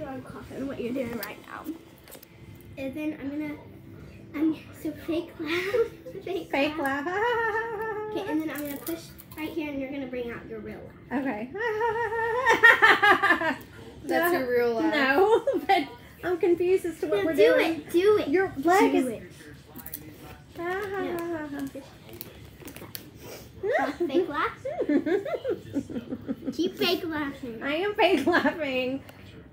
so I'm coughing what you're doing right now. And then I'm gonna, I'm so fake laugh, fake, Fake laugh. laugh. Okay, and then I'm gonna push right here, and you're gonna bring out your real laugh. Okay. That's your real laugh. No, but I'm confused as to what Now we're do doing. Do it, do it. Your leg do is. it. No. Fake laugh. Keep fake laughing. I am fake laughing.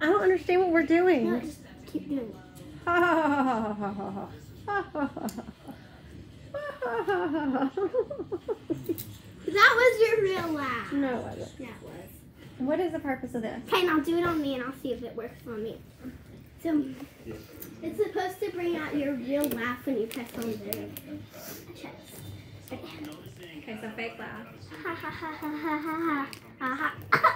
I don't understand what we're doing. No, doing. just keep doing it. That was your real laugh. no, it wasn't. That was. What is the purpose of this? Okay, now do it on me and I'll see if it works on me. So, it's supposed to bring out your real laugh when you press on the chest. Okay. Okay, so fake laugh. Ha ha ha ha ha ha ha ha.